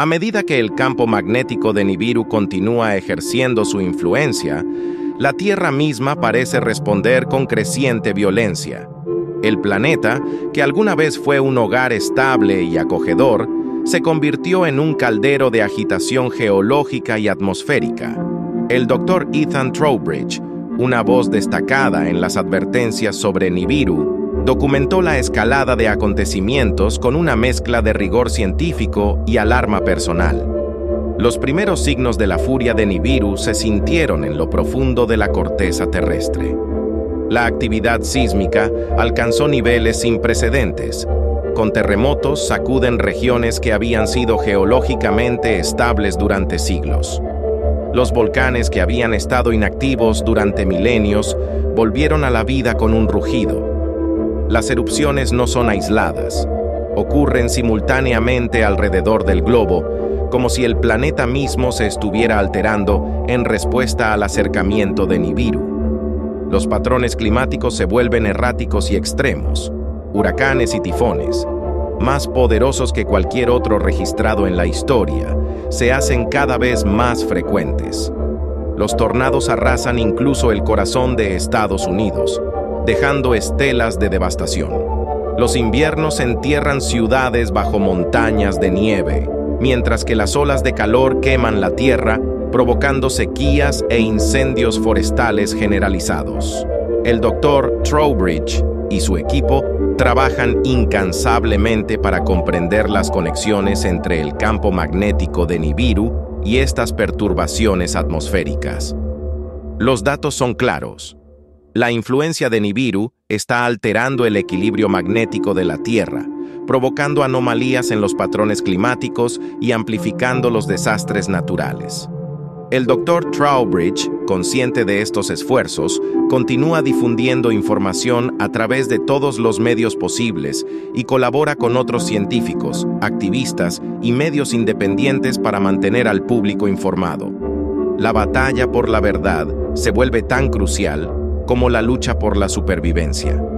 A medida que el campo magnético de Nibiru continúa ejerciendo su influencia, la Tierra misma parece responder con creciente violencia. El planeta, que alguna vez fue un hogar estable y acogedor, se convirtió en un caldero de agitación geológica y atmosférica. El doctor Ethan Trowbridge, una voz destacada en las advertencias sobre Nibiru, documentó la escalada de acontecimientos con una mezcla de rigor científico y alarma personal. Los primeros signos de la furia de Nibiru se sintieron en lo profundo de la corteza terrestre. La actividad sísmica alcanzó niveles sin precedentes. Con terremotos sacuden regiones que habían sido geológicamente estables durante siglos. Los volcanes que habían estado inactivos durante milenios volvieron a la vida con un rugido. Las erupciones no son aisladas, ocurren simultáneamente alrededor del globo, como si el planeta mismo se estuviera alterando en respuesta al acercamiento de Nibiru. Los patrones climáticos se vuelven erráticos y extremos, huracanes y tifones, más poderosos que cualquier otro registrado en la historia, se hacen cada vez más frecuentes. Los tornados arrasan incluso el corazón de Estados Unidos, dejando estelas de devastación. Los inviernos entierran ciudades bajo montañas de nieve, mientras que las olas de calor queman la tierra, provocando sequías e incendios forestales generalizados. El doctor Trowbridge y su equipo trabajan incansablemente para comprender las conexiones entre el campo magnético de Nibiru y estas perturbaciones atmosféricas. Los datos son claros. La influencia de Nibiru está alterando el equilibrio magnético de la Tierra, provocando anomalías en los patrones climáticos y amplificando los desastres naturales. El Dr. Trowbridge, consciente de estos esfuerzos, continúa difundiendo información a través de todos los medios posibles y colabora con otros científicos, activistas y medios independientes para mantener al público informado. La batalla por la verdad se vuelve tan crucial como la lucha por la supervivencia.